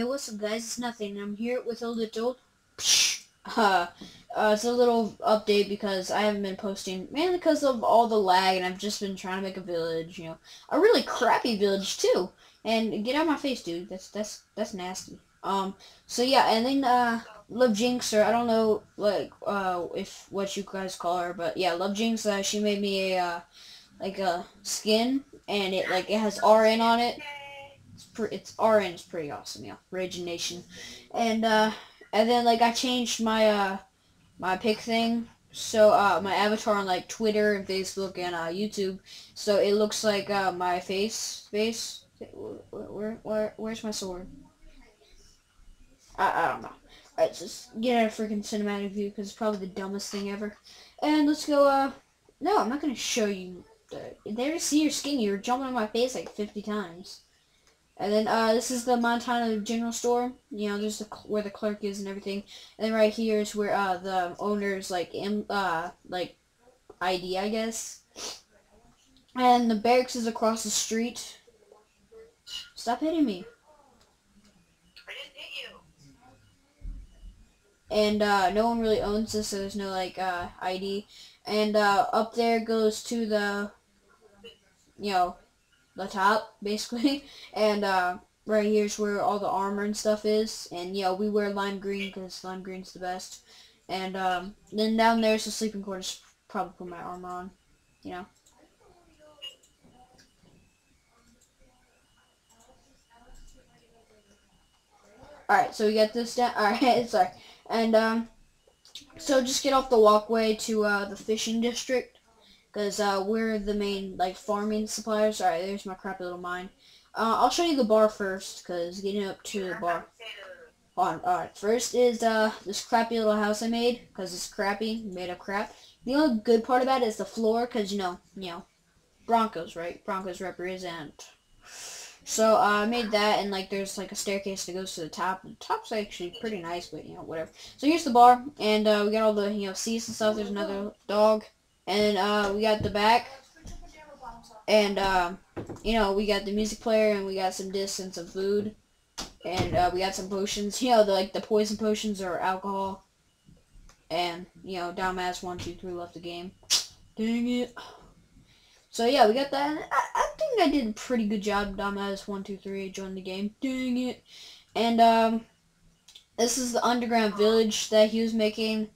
Hey, what's up, guys? It's nothing. I'm here with a little, uh, uh, it's a little update because I haven't been posting mainly because of all the lag, and I've just been trying to make a village. You know, a really crappy village too. And get out of my face, dude. That's that's that's nasty. Um. So yeah, and then uh, Love Jinx, or I don't know, like uh, if what you guys call her, but yeah, Love Jinx. Uh, she made me a uh, like a skin, and it like it has RN on it it's pre- it's RN is pretty awesome, yeah. Rage Nation, and uh, and then like I changed my uh my pick thing, so uh my avatar on like Twitter and Facebook and uh YouTube, so it looks like uh my face face. Where where, where where's my sword? I I don't know. Alright, just get a freaking cinematic view because it's probably the dumbest thing ever. And let's go. Uh, no, I'm not gonna show you. The, there to see your skin. You were jumping on my face like 50 times. And then uh, this is the Montano General Store. You know, there's the, where the clerk is and everything. And then right here is where uh, the owner's like in, uh, like ID, I guess. And the barracks is across the street. Stop hitting me. I didn't hit you. And uh, no one really owns this, so there's no like uh, ID. And uh, up there goes to the, you know, the top, basically. And uh, right here's where all the armor and stuff is. And, yeah, we wear lime green because lime green's the best. And um, then down there's the sleeping quarters. Probably put my armor on, you know. Alright, so we got this down. Alright, sorry. And, um, so just get off the walkway to uh, the fishing district because uh, we're the main like farming suppliers. All right, there's my crappy little mine. Uh, I'll show you the bar first because getting up to the bar. All right, first is uh this crappy little house I made because it's crappy, made of crap. The only good part about it is the floor because you know you know Broncos right? Broncos represent. So uh, I made that, and like there's like a staircase that goes to the top. The top's actually pretty nice, but you know whatever. So here's the bar, and uh, we got all the you know seats and stuff. There's another dog, and uh, we got the back, and uh, you know we got the music player, and we got some discs and some food, and uh, we got some potions. You know the like the poison potions or alcohol, and you know domazz one two three left the game. Dang it. So yeah, we got that. I, I think I did a pretty good job. Domazz one two three joined the game. Dang it. And um, this is the underground village that he was making,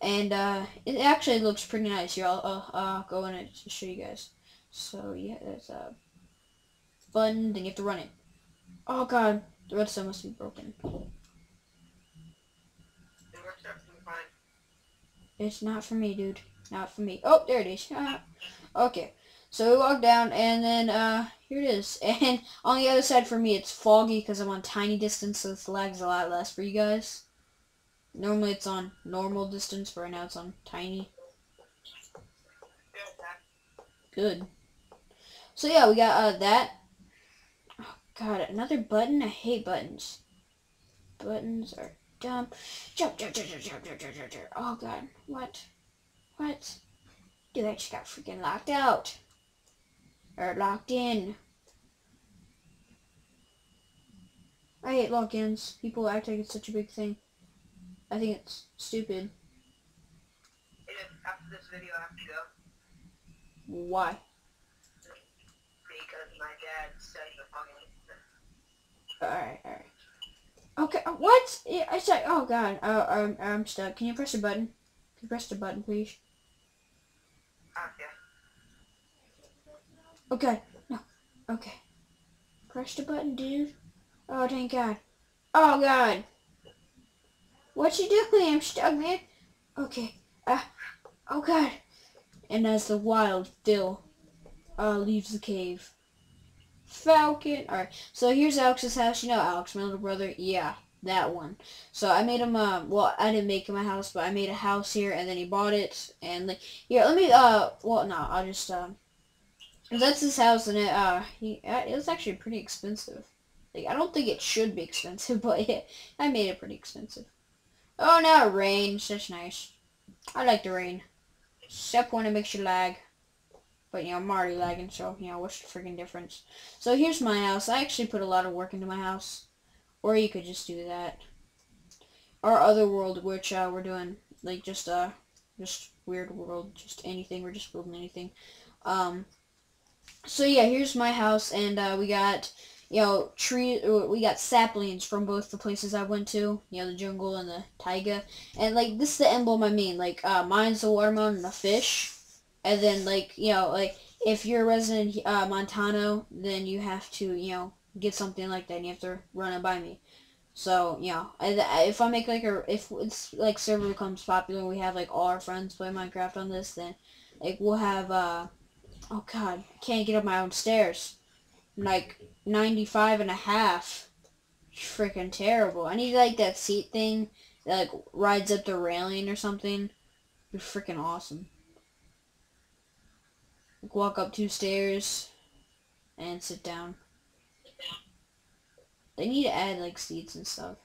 and uh, it actually looks pretty nice. Here, I'll, I'll, I'll go in and show you guys. So yeah, there's a button. Then you have to run it. Oh god, the redstone must be broken. It works fine. It's not for me, dude. Not for me. Oh, there it is. okay. So we walk down, and then uh, here it is. And on the other side for me, it's foggy because I'm on tiny distance, so the lag's a lot less for you guys. Normally it's on normal distance, but right now it's on tiny. Good, So yeah, we got uh, that. Oh god, another button? I hate buttons. Buttons are dumb. Jump, jump, jump, jump, jump, jump, jump, jump, jump. Oh god, what? What? Dude, I just got freaking locked out. Or locked in. I hate lock-ins. People act like it's such a big thing. I think it's stupid. Hey, after this video, I have to go Why? because my dad said the. Alright, alright. Okay, uh, what? Yeah, I said, oh god, uh, I'm, I'm stuck. Can you press the button? Can you press the button, please? Ah. Okay, no, okay. Press the button, dude. Oh, thank god. Oh god. What you doing? I'm stuck, man. Okay, uh, oh god. And as the wild Phil, uh, leaves the cave. Falcon. Alright, so here's Alex's house. You know Alex, my little brother? Yeah, that one. So I made him, uh, well, I didn't make him a house, but I made a house here, and then he bought it, and, like, here, let me, uh, well, no, I'll just, um, that's his house, and it, uh, he, uh, it was actually pretty expensive. Like, I don't think it should be expensive, but yeah, I made it pretty expensive. Oh, now it rains. That's nice. I like the rain. Except when it makes you lag. But, you know, I'm already lagging, so, you know, what's the freaking difference? So, here's my house. I actually put a lot of work into my house. Or you could just do that. Our other world, which uh, we're doing, like just uh, just weird world, just anything. We're just building anything. Um, so yeah, here's my house, and uh, we got you know tree. We got saplings from both the places I went to. You know, the jungle and the taiga, and like this is the emblem I mean. Like uh, mine's the watermelon and the fish, and then like you know like if you're a resident uh, Montano, then you have to you know get something like that. and You have to run it by me. So yeah, if I make like a if it's like server becomes popular, we have like all our friends play Minecraft on this, then like we'll have uh oh god, can't get up my own stairs. Like 95 and a half. Freaking terrible. I need like that seat thing that like rides up the railing or something. Be freaking awesome. Like, walk up two stairs and sit down. They need to add like seats and stuff.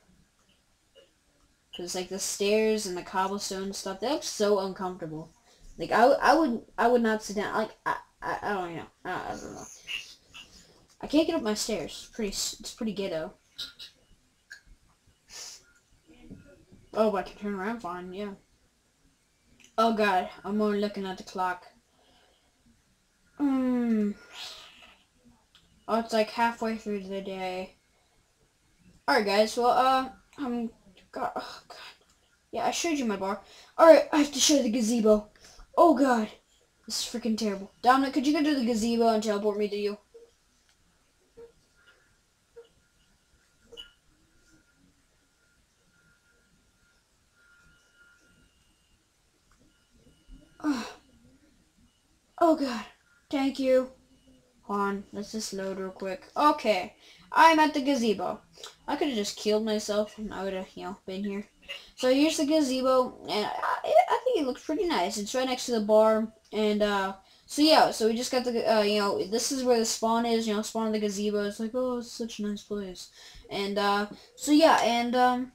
Cause like the stairs and the cobblestone stuff, they look so uncomfortable. Like I, I would I would not sit down. Like I I, I don't know. I, I don't know. I can't get up my stairs. Pretty it's pretty ghetto. Oh, but I can turn around fine. Yeah. Oh god, I'm only looking at the clock. Hmm. Oh, it's like halfway through the day. Alright guys, well, uh, I'm, God, oh god. Yeah, I showed you my bar. Alright, I have to show the gazebo. Oh god. This is freaking terrible. Dominic, could you go to the gazebo and teleport me to you? Oh, oh god. Thank you. Hold on, let's just load real quick. Okay. I'm at the gazebo. I could have just killed myself and I would have, you know, been here. So here's the gazebo, and I, I, think it looks pretty nice. It's right next to the bar, and, uh, so yeah, so we just got the, uh, you know, this is where the spawn is, you know, spawn of the gazebo. It's like, oh, it's such a nice place. And, uh, so yeah, and, um,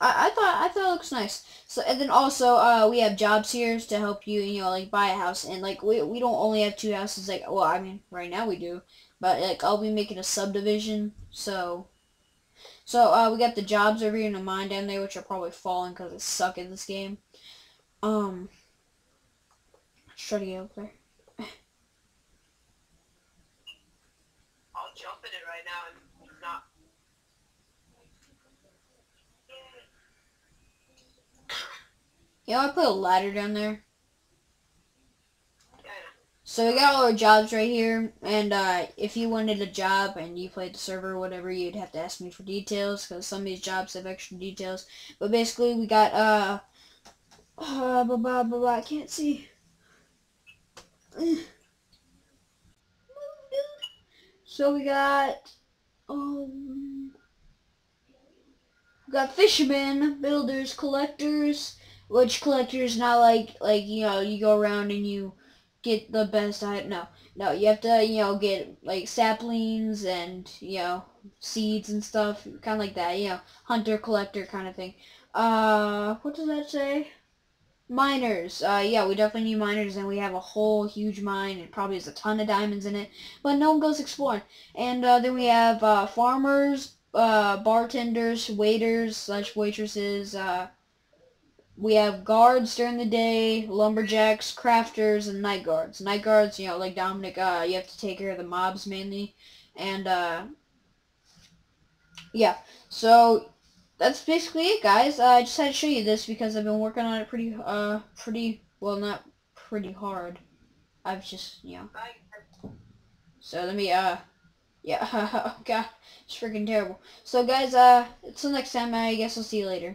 I, I thought I thought it looks nice. So and then also uh, we have jobs here to help you you know like buy a house and like we we don't only have two houses like well I mean right now we do but like I'll be making a subdivision so so uh, we got the jobs over here in the mine down there which are probably falling because I suck at this game. Um, try to get up there. I'll jump in it right now and not You know, I put a ladder down there. So we got all our jobs right here, and uh, if you wanted a job and you played the server or whatever, you'd have to ask me for details, because some of these jobs have extra details. But basically, we got, uh, uh blah, blah, blah, blah, I can't see. So we got, um, we got fishermen, builders, collectors, which collectors not like like you know you go around and you get the best item. No, no, you have to you know get like saplings and you know seeds and stuff, kind of like that. You know, hunter collector kind of thing. Uh, what does that say? Miners. Uh, yeah, we definitely need miners, and we have a whole huge mine. It probably has a ton of diamonds in it, but no one goes exploring. And uh, then we have uh, farmers, uh, bartenders, waiters slash waitresses. Uh, we have guards during the day, lumberjacks, crafters, and night guards. Night guards, you know, like Dominic, uh, you have to take care of the mobs mainly. And, uh, yeah. So, that's basically it, guys. Uh, I just had to show you this because I've been working on it pretty, uh, pretty, well, not pretty hard. I've just, you know. So, let me, uh, yeah, oh, God, it's freaking terrible. So, guys, uh, until next time, I guess I'll see you later.